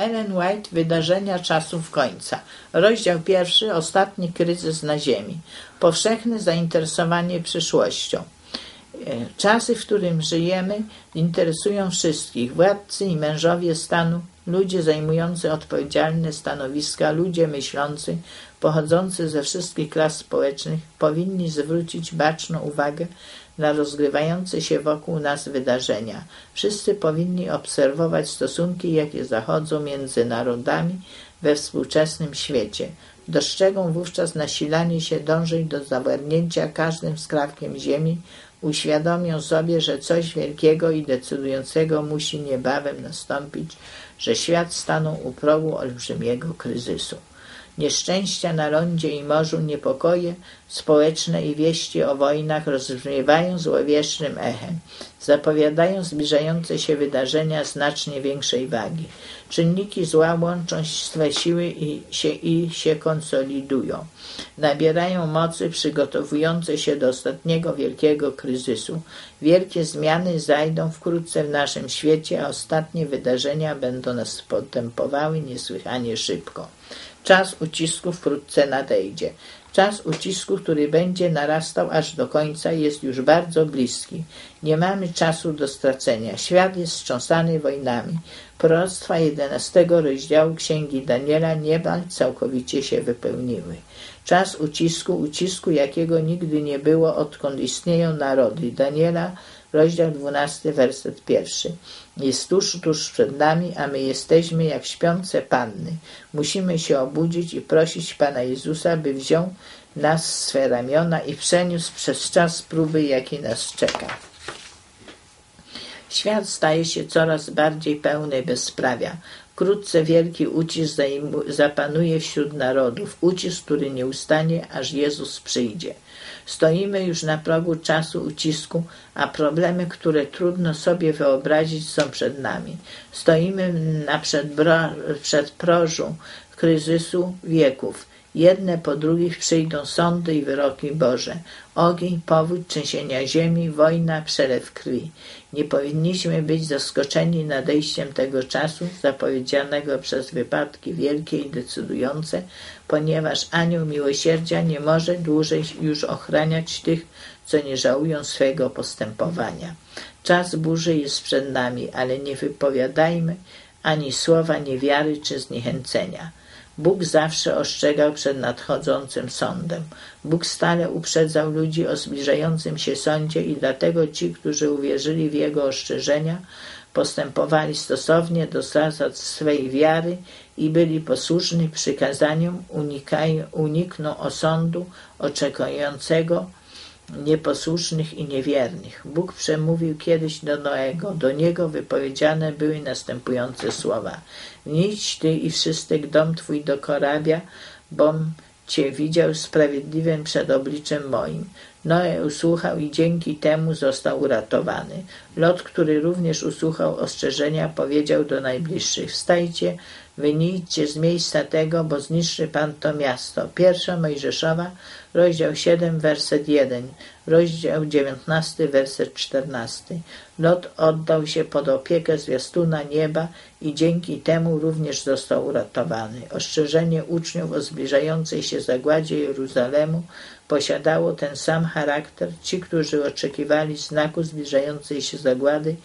Ellen White Wydarzenia czasów końca. Rozdział pierwszy Ostatni kryzys na Ziemi. Powszechne zainteresowanie przyszłością. E, czasy, w którym żyjemy, interesują wszystkich. Władcy i mężowie stanu, ludzie zajmujący odpowiedzialne stanowiska, ludzie myślący, pochodzący ze wszystkich klas społecznych, powinni zwrócić baczną uwagę na rozgrywające się wokół nas wydarzenia. Wszyscy powinni obserwować stosunki, jakie zachodzą między narodami we współczesnym świecie. Dostrzegą wówczas nasilanie się dążeń do zawładnięcia każdym skrawkiem ziemi, uświadomią sobie, że coś wielkiego i decydującego musi niebawem nastąpić, że świat stanął u progu olbrzymiego kryzysu nieszczęścia na lądzie i morzu, niepokoje społeczne i wieści o wojnach rozbrzmiewają złowieszczym echem, zapowiadają zbliżające się wydarzenia znacznie większej wagi. Czynniki zła łączą swe siły i się, i się konsolidują. Nabierają mocy przygotowujące się do ostatniego wielkiego kryzysu. Wielkie zmiany zajdą wkrótce w naszym świecie, a ostatnie wydarzenia będą następowały niesłychanie szybko. Czas ucisku wkrótce nadejdzie. Czas ucisku, który będzie narastał aż do końca, jest już bardzo bliski. Nie mamy czasu do stracenia. Świat jest wstrząsany wojnami. Proroctwa jedenastego rozdziału Księgi Daniela niemal całkowicie się wypełniły. Czas ucisku, ucisku jakiego nigdy nie było, odkąd istnieją narody. Daniela rozdział 12, werset pierwszy. Jest tuż, tuż przed nami, a my jesteśmy jak śpiące panny. Musimy się obudzić i prosić Pana Jezusa, by wziął nas w swe ramiona i przeniósł przez czas próby, jaki nas czeka. Świat staje się coraz bardziej pełny bezprawia. Wkrótce wielki ucisk zapanuje wśród narodów, ucisk, który nie ustanie, aż Jezus przyjdzie. Stoimy już na progu czasu ucisku, a problemy, które trudno sobie wyobrazić, są przed nami. Stoimy na przedprożu kryzysu wieków. Jedne po drugich przyjdą sądy i wyroki Boże. Ogień, powódź, trzęsienia ziemi, wojna, przelew krwi. Nie powinniśmy być zaskoczeni nadejściem tego czasu, zapowiedzianego przez wypadki wielkie i decydujące, ponieważ anioł miłosierdzia nie może dłużej już ochraniać tych, co nie żałują swego postępowania. Czas burzy jest przed nami, ale nie wypowiadajmy ani słowa niewiary czy zniechęcenia. Bóg zawsze ostrzegał przed nadchodzącym sądem. Bóg stale uprzedzał ludzi o zbliżającym się sądzie i dlatego ci, którzy uwierzyli w Jego ostrzeżenia, postępowali stosownie do zasad swej wiary i byli posłuszni przykazaniom, unikną osądu oczekującego nieposłusznych i niewiernych. Bóg przemówił kiedyś do Noego. Do niego wypowiedziane były następujące słowa. Idź ty i wszystek dom twój do korabia, bom cię widział sprawiedliwym przed obliczem moim. Noe usłuchał i dzięki temu został uratowany. Lot, który również usłuchał ostrzeżenia, powiedział do najbliższych: Wstajcie, wynijdźcie z miejsca tego, bo zniszczy Pan to miasto. Pierwsza Mojżeszowa, rozdział 7, werset 1, rozdział 19, werset 14. Lot oddał się pod opiekę zwiastuna nieba i dzięki temu również został uratowany. Ostrzeżenie uczniów o zbliżającej się zagładzie Jeruzalemu posiadało ten sam charakter. Ci, którzy oczekiwali znaku zbliżającej się zagłady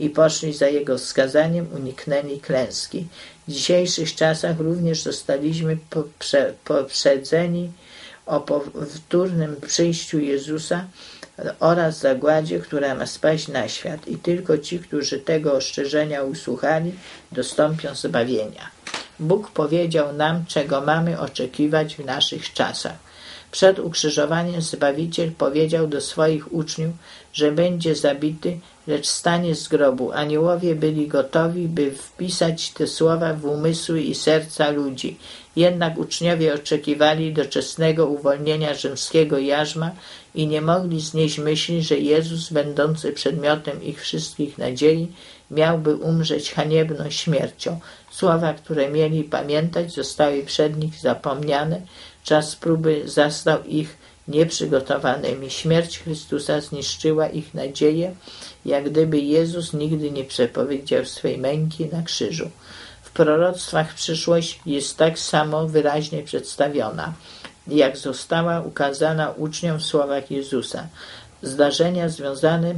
i poszli za jego wskazaniem, uniknęli klęski. W dzisiejszych czasach również zostaliśmy poprzedzeni o powtórnym przyjściu Jezusa oraz zagładzie, która ma spaść na świat i tylko ci, którzy tego ostrzeżenia usłuchali, dostąpią zbawienia. Bóg powiedział nam, czego mamy oczekiwać w naszych czasach. Przed ukrzyżowaniem Zbawiciel powiedział do swoich uczniów, że będzie zabity, lecz stanie z grobu. Aniołowie byli gotowi, by wpisać te słowa w umysły i serca ludzi. Jednak uczniowie oczekiwali doczesnego uwolnienia rzymskiego jarzma i nie mogli znieść myśli, że Jezus, będący przedmiotem ich wszystkich nadziei, miałby umrzeć haniebną śmiercią. Słowa, które mieli pamiętać, zostały przed nich zapomniane. Czas próby zastał ich nieprzygotowanymi. Śmierć Chrystusa zniszczyła ich nadzieję, jak gdyby Jezus nigdy nie przepowiedział swej męki na krzyżu. W proroctwach przyszłość jest tak samo wyraźnie przedstawiona, jak została ukazana uczniom w słowach Jezusa. Zdarzenia związane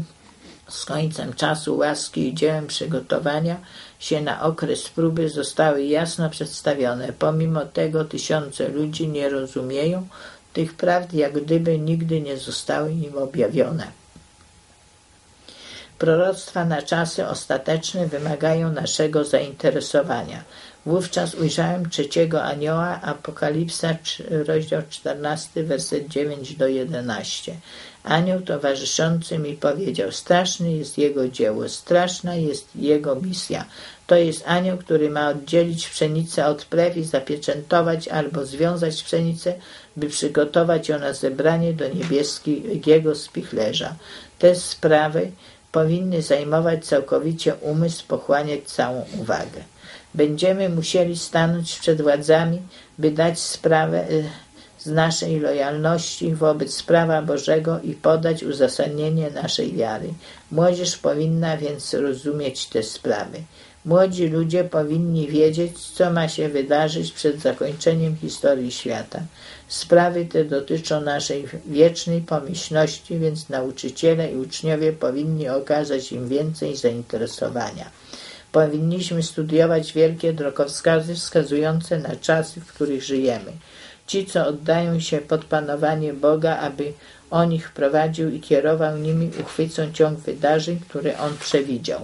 z końcem czasu łaski i dziełem przygotowania się na okres próby zostały jasno przedstawione. Pomimo tego tysiące ludzi nie rozumieją tych prawd, jak gdyby nigdy nie zostały im objawione. Proroctwa na czasy ostateczne wymagają naszego zainteresowania. Wówczas ujrzałem trzeciego anioła, Apokalipsa, rozdział 14, werset 9 do 11. Anioł towarzyszący mi powiedział, straszny jest jego dzieło, straszna jest jego misja. To jest anioł, który ma oddzielić pszenicę od plew i zapieczętować albo związać pszenicę, by przygotować ją na zebranie do niebieskiego spichlerza. Te sprawy powinny zajmować całkowicie umysł, pochłaniać całą uwagę. Będziemy musieli stanąć przed władzami, by dać sprawę y, z naszej lojalności wobec prawa Bożego i podać uzasadnienie naszej wiary. Młodzież powinna więc rozumieć te sprawy. Młodzi ludzie powinni wiedzieć, co ma się wydarzyć przed zakończeniem historii świata. Sprawy te dotyczą naszej wiecznej pomyślności, więc nauczyciele i uczniowie powinni okazać im więcej zainteresowania. Powinniśmy studiować wielkie drogowskazy wskazujące na czasy, w których żyjemy. Ci, co oddają się pod panowanie Boga, aby on ich prowadził i kierował nimi, uchwycą ciąg wydarzeń, które on przewidział.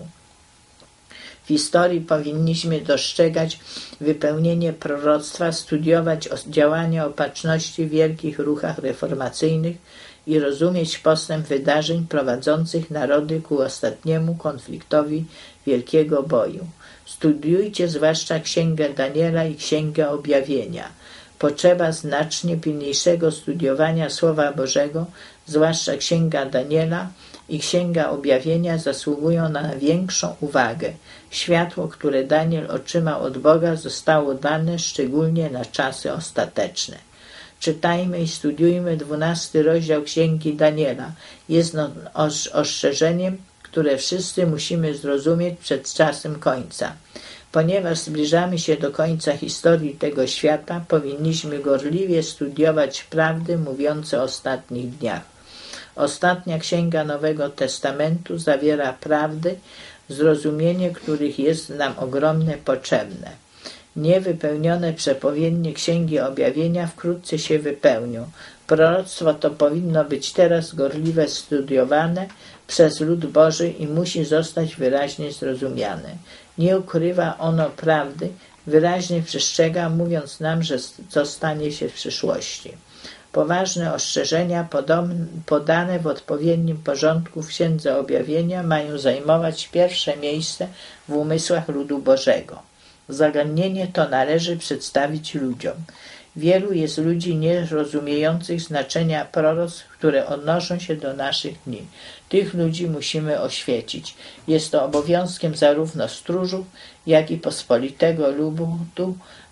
Historii powinniśmy dostrzegać wypełnienie proroctwa, studiować działania opatrzności w wielkich ruchach reformacyjnych i rozumieć postęp wydarzeń prowadzących narody ku ostatniemu konfliktowi wielkiego boju. Studiujcie zwłaszcza Księgę Daniela i Księgę Objawienia. Potrzeba znacznie pilniejszego studiowania Słowa Bożego, zwłaszcza Księga Daniela i Księga Objawienia zasługują na większą uwagę. Światło, które Daniel otrzymał od Boga, zostało dane szczególnie na czasy ostateczne. Czytajmy i studiujmy dwunasty rozdział Księgi Daniela. Jest on ostrzeżeniem, które wszyscy musimy zrozumieć przed czasem końca. Ponieważ zbliżamy się do końca historii tego świata, powinniśmy gorliwie studiować prawdy mówiące o ostatnich dniach. Ostatnia księga Nowego Testamentu zawiera prawdy, zrozumienie których jest nam ogromnie potrzebne. Niewypełnione przepowiednie Księgi Objawienia wkrótce się wypełnią. Proroctwo to powinno być teraz gorliwe studiowane przez lud Boży i musi zostać wyraźnie zrozumiane. Nie ukrywa ono prawdy, wyraźnie przestrzega, mówiąc nam, że co stanie się w przyszłości. Poważne ostrzeżenia podane w odpowiednim porządku w Księdze Objawienia mają zajmować pierwsze miejsce w umysłach ludu Bożego. Zagadnienie to należy przedstawić ludziom. Wielu jest ludzi nierozumiejących znaczenia proroc, które odnoszą się do naszych dni. Tych ludzi musimy oświecić. Jest to obowiązkiem zarówno stróżów, jak i pospolitego ludu,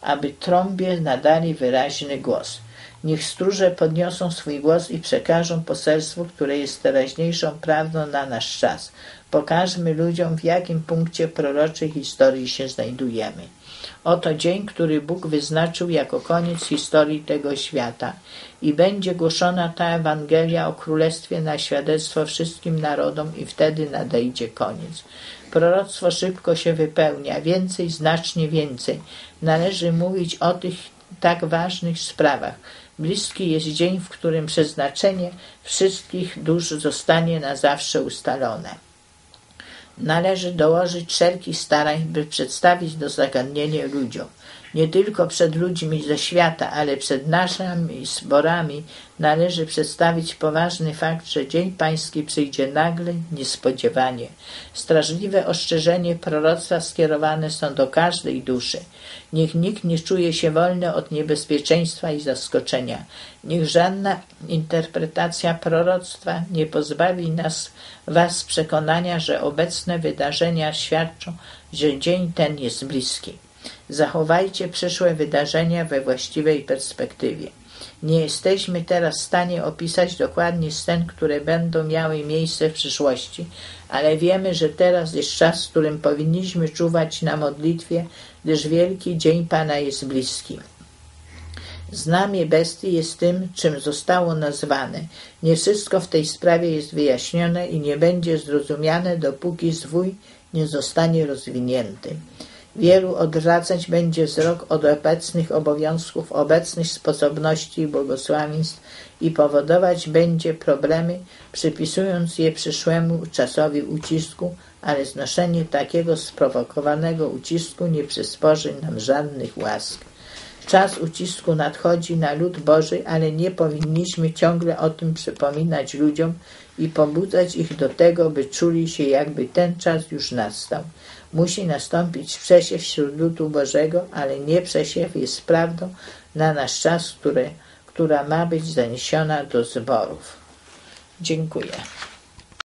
aby trąbie nadali wyraźny głos. Niech stróże podniosą swój głos i przekażą poselstwo, które jest teraźniejszą prawdą na nasz czas. Pokażmy ludziom, w jakim punkcie proroczej historii się znajdujemy. Oto dzień, który Bóg wyznaczył jako koniec historii tego świata i będzie głoszona ta Ewangelia o Królestwie na świadectwo wszystkim narodom i wtedy nadejdzie koniec. Proroctwo szybko się wypełnia, więcej, znacznie więcej. Należy mówić o tych tak ważnych sprawach. Bliski jest dzień, w którym przeznaczenie wszystkich dusz zostanie na zawsze ustalone. Należy dołożyć wszelkich starań, by przedstawić to zagadnienie ludziom nie tylko przed ludźmi ze świata, ale przed naszymi zborami należy przedstawić poważny fakt, że Dzień Pański przyjdzie nagle, niespodziewanie. Strażliwe ostrzeżenie proroctwa skierowane są do każdej duszy. Niech nikt nie czuje się wolny od niebezpieczeństwa i zaskoczenia. Niech żadna interpretacja proroctwa nie pozbawi nas, was przekonania, że obecne wydarzenia świadczą, że dzień ten jest bliski. Zachowajcie przyszłe wydarzenia we właściwej perspektywie. Nie jesteśmy teraz w stanie opisać dokładnie scen, które będą miały miejsce w przyszłości, ale wiemy, że teraz jest czas, w którym powinniśmy czuwać na modlitwie, gdyż wielki dzień Pana jest bliski. Znamie bestii jest tym, czym zostało nazwane. Nie wszystko w tej sprawie jest wyjaśnione i nie będzie zrozumiane, dopóki zwój nie zostanie rozwinięty. Wielu odwracać będzie wzrok od obecnych obowiązków, obecnych sposobności i błogosławieństw i powodować będzie problemy, przypisując je przyszłemu czasowi ucisku, ale znoszenie takiego sprowokowanego ucisku nie przysporzy nam żadnych łask. Czas ucisku nadchodzi na lud Boży, ale nie powinniśmy ciągle o tym przypominać ludziom i pobudzać ich do tego, by czuli się, jakby ten czas już nastał. Musi nastąpić przesiew wśród ludu Bożego, ale nie przesiew jest prawdą na nasz czas, które, która ma być zaniesiona do zborów. Dziękuję.